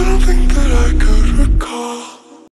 I don't think that I